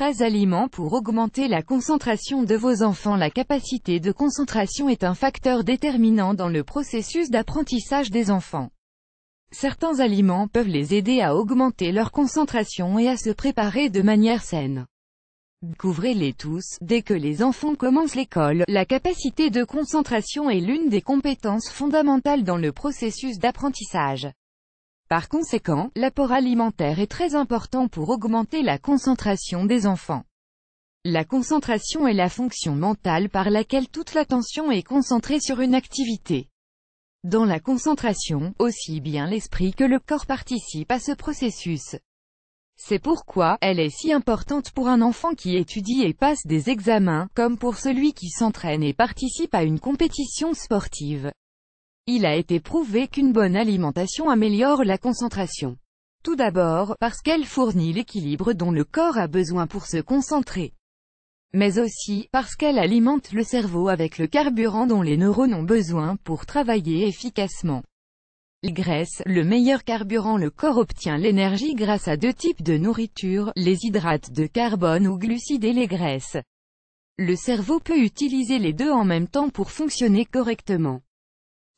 13 aliments pour augmenter la concentration de vos enfants La capacité de concentration est un facteur déterminant dans le processus d'apprentissage des enfants. Certains aliments peuvent les aider à augmenter leur concentration et à se préparer de manière saine. Découvrez-les tous, dès que les enfants commencent l'école, la capacité de concentration est l'une des compétences fondamentales dans le processus d'apprentissage. Par conséquent, l'apport alimentaire est très important pour augmenter la concentration des enfants. La concentration est la fonction mentale par laquelle toute l'attention est concentrée sur une activité. Dans la concentration, aussi bien l'esprit que le corps participent à ce processus. C'est pourquoi, elle est si importante pour un enfant qui étudie et passe des examens, comme pour celui qui s'entraîne et participe à une compétition sportive. Il a été prouvé qu'une bonne alimentation améliore la concentration. Tout d'abord, parce qu'elle fournit l'équilibre dont le corps a besoin pour se concentrer. Mais aussi, parce qu'elle alimente le cerveau avec le carburant dont les neurones ont besoin pour travailler efficacement. Les graisses, le meilleur carburant Le corps obtient l'énergie grâce à deux types de nourriture, les hydrates de carbone ou glucides et les graisses. Le cerveau peut utiliser les deux en même temps pour fonctionner correctement.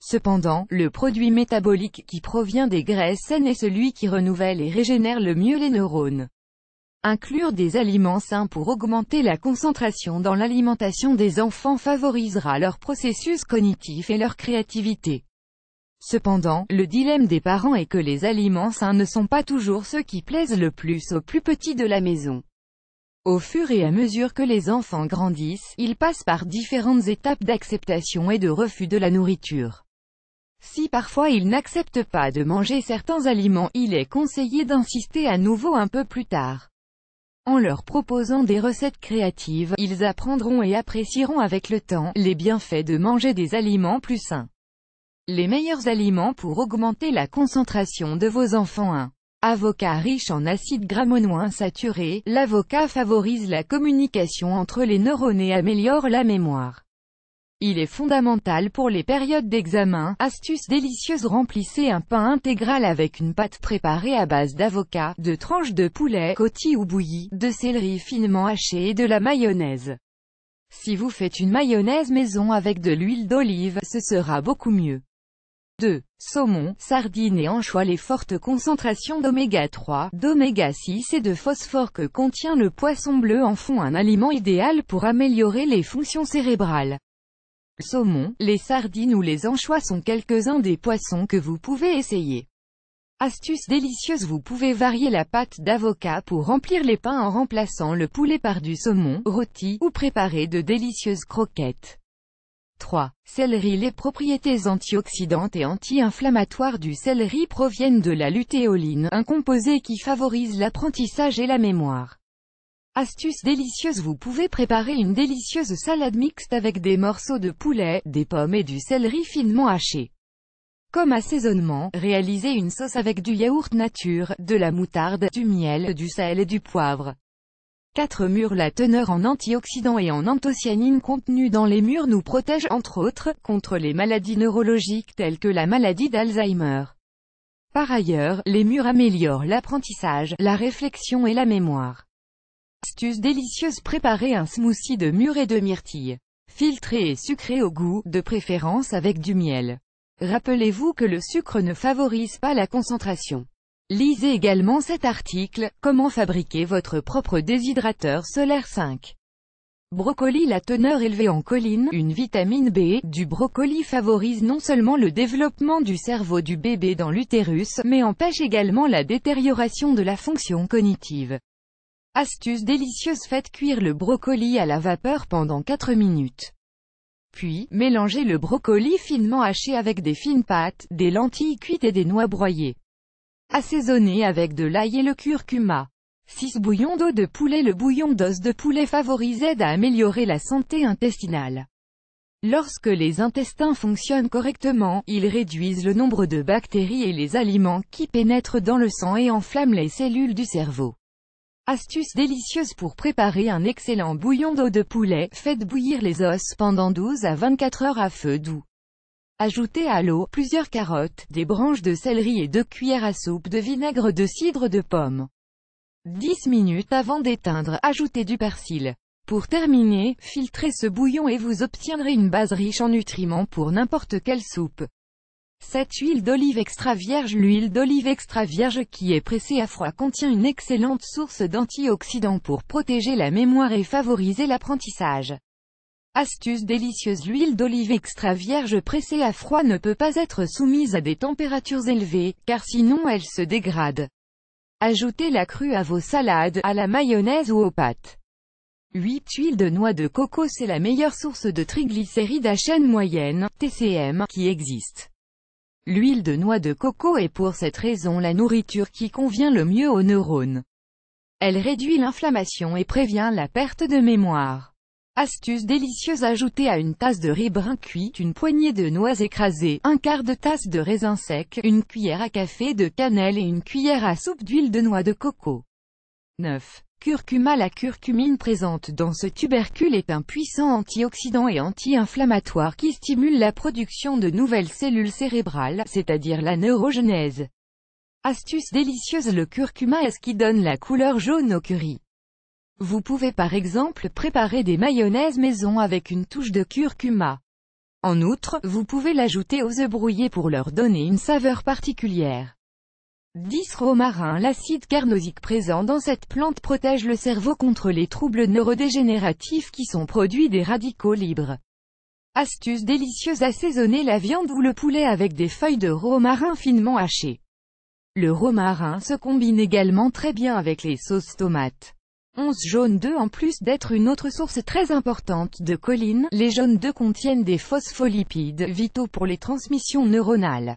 Cependant, le produit métabolique qui provient des graisses saines est celui qui renouvelle et régénère le mieux les neurones. Inclure des aliments sains pour augmenter la concentration dans l'alimentation des enfants favorisera leur processus cognitif et leur créativité. Cependant, le dilemme des parents est que les aliments sains ne sont pas toujours ceux qui plaisent le plus aux plus petits de la maison. Au fur et à mesure que les enfants grandissent, ils passent par différentes étapes d'acceptation et de refus de la nourriture. Si parfois ils n'acceptent pas de manger certains aliments, il est conseillé d'insister à nouveau un peu plus tard. En leur proposant des recettes créatives, ils apprendront et apprécieront avec le temps, les bienfaits de manger des aliments plus sains. Les meilleurs aliments pour augmenter la concentration de vos enfants 1. Avocat riche en acides gras saturés, l'avocat favorise la communication entre les neurones et améliore la mémoire. Il est fondamental pour les périodes d'examen. Astuce délicieuse Remplissez un pain intégral avec une pâte préparée à base d'avocat, de tranches de poulet, côti ou bouilli, de céleri finement haché et de la mayonnaise. Si vous faites une mayonnaise maison avec de l'huile d'olive, ce sera beaucoup mieux. 2. Saumon, sardines et anchois Les fortes concentrations d'oméga 3, d'oméga 6 et de phosphore que contient le poisson bleu en font un aliment idéal pour améliorer les fonctions cérébrales saumon, les sardines ou les anchois sont quelques-uns des poissons que vous pouvez essayer. Astuce délicieuse Vous pouvez varier la pâte d'avocat pour remplir les pains en remplaçant le poulet par du saumon, rôti, ou préparer de délicieuses croquettes. 3. Céleri Les propriétés antioxydantes et anti-inflammatoires du céleri proviennent de la lutéoline, un composé qui favorise l'apprentissage et la mémoire. Astuce délicieuse Vous pouvez préparer une délicieuse salade mixte avec des morceaux de poulet, des pommes et du céleri finement haché. Comme assaisonnement, réalisez une sauce avec du yaourt nature, de la moutarde, du miel, du sel et du poivre. 4 murs La teneur en antioxydants et en anthocyanines contenue dans les murs nous protège entre autres, contre les maladies neurologiques telles que la maladie d'Alzheimer. Par ailleurs, les murs améliorent l'apprentissage, la réflexion et la mémoire. Astuce délicieuse Préparez un smoothie de mûres et de myrtille. Filtré et sucré au goût, de préférence avec du miel. Rappelez-vous que le sucre ne favorise pas la concentration. Lisez également cet article, Comment fabriquer votre propre déshydrateur solaire 5. Brocoli La teneur élevée en choline, une vitamine B, du brocoli favorise non seulement le développement du cerveau du bébé dans l'utérus, mais empêche également la détérioration de la fonction cognitive. Astuce délicieuse Faites cuire le brocoli à la vapeur pendant 4 minutes. Puis, mélangez le brocoli finement haché avec des fines pâtes, des lentilles cuites et des noix broyées. Assaisonnez avec de l'ail et le curcuma. 6 bouillons d'eau de poulet Le bouillon d'os de poulet favorise aide à améliorer la santé intestinale. Lorsque les intestins fonctionnent correctement, ils réduisent le nombre de bactéries et les aliments qui pénètrent dans le sang et enflamment les cellules du cerveau. Astuce délicieuse pour préparer un excellent bouillon d'eau de poulet, faites bouillir les os pendant 12 à 24 heures à feu doux. Ajoutez à l'eau, plusieurs carottes, des branches de céleri et deux cuillères à soupe de vinaigre de cidre de pomme. 10 minutes avant d'éteindre, ajoutez du persil. Pour terminer, filtrez ce bouillon et vous obtiendrez une base riche en nutriments pour n'importe quelle soupe. Cette huile d'olive extra vierge L'huile d'olive extra vierge qui est pressée à froid contient une excellente source d'antioxydants pour protéger la mémoire et favoriser l'apprentissage. Astuce délicieuse L'huile d'olive extra vierge pressée à froid ne peut pas être soumise à des températures élevées, car sinon elle se dégrade. Ajoutez la crue à vos salades, à la mayonnaise ou aux pâtes. 8. Huile de noix de coco C'est la meilleure source de triglycérides à chaîne moyenne, TCM, qui existe. L'huile de noix de coco est pour cette raison la nourriture qui convient le mieux aux neurones. Elle réduit l'inflammation et prévient la perte de mémoire. Astuce délicieuse Ajoutez à une tasse de riz brun cuit une poignée de noix écrasées, un quart de tasse de raisin sec, une cuillère à café de cannelle et une cuillère à soupe d'huile de noix de coco. 9. Curcuma La curcumine présente dans ce tubercule est un puissant antioxydant et anti-inflammatoire qui stimule la production de nouvelles cellules cérébrales, c'est-à-dire la neurogenèse. Astuce délicieuse Le curcuma est ce qui donne la couleur jaune au curry. Vous pouvez par exemple préparer des mayonnaises maison avec une touche de curcuma. En outre, vous pouvez l'ajouter aux œufs brouillés pour leur donner une saveur particulière. 10 romarin L'acide carnosique présent dans cette plante protège le cerveau contre les troubles neurodégénératifs qui sont produits des radicaux libres. Astuce délicieuse Assaisonner la viande ou le poulet avec des feuilles de romarin finement hachées. Le romarin se combine également très bien avec les sauces tomates. 11 jaunes d'œufs En plus d'être une autre source très importante de choline, les jaunes d'œufs contiennent des phospholipides, vitaux pour les transmissions neuronales.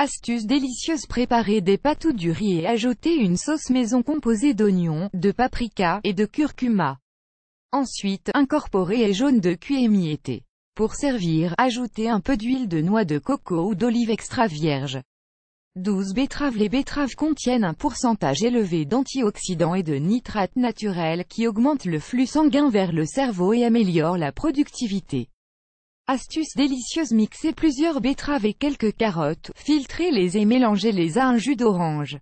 Astuce délicieuse Préparez des pâtes ou du riz et ajoutez une sauce maison composée d'oignons, de paprika, et de curcuma. Ensuite, incorporez les jaunes de cuit émiettés. Pour servir, ajoutez un peu d'huile de noix de coco ou d'olive extra vierge. 12 betteraves Les betteraves contiennent un pourcentage élevé d'antioxydants et de nitrates naturels qui augmentent le flux sanguin vers le cerveau et améliorent la productivité. Astuce délicieuse Mixez plusieurs betteraves et quelques carottes, filtrez-les et mélangez-les à un jus d'orange.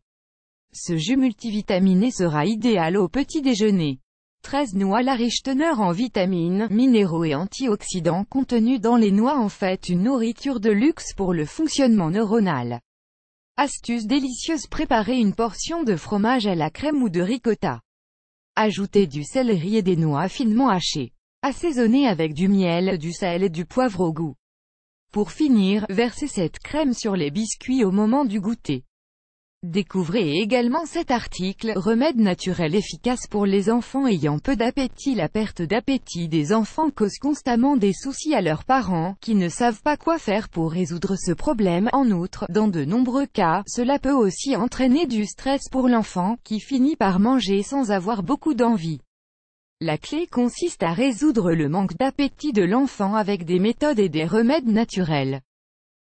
Ce jus multivitaminé sera idéal au petit déjeuner. 13 noix La riche teneur en vitamines, minéraux et antioxydants contenus dans les noix en fait une nourriture de luxe pour le fonctionnement neuronal. Astuce délicieuse Préparez une portion de fromage à la crème ou de ricotta. Ajoutez du céleri et des noix finement hachées. Assaisonner avec du miel, du sel et du poivre au goût. Pour finir, versez cette crème sur les biscuits au moment du goûter. Découvrez également cet article, remède naturel efficace pour les enfants ayant peu d'appétit La perte d'appétit des enfants cause constamment des soucis à leurs parents, qui ne savent pas quoi faire pour résoudre ce problème. En outre, dans de nombreux cas, cela peut aussi entraîner du stress pour l'enfant, qui finit par manger sans avoir beaucoup d'envie. La clé consiste à résoudre le manque d'appétit de l'enfant avec des méthodes et des remèdes naturels.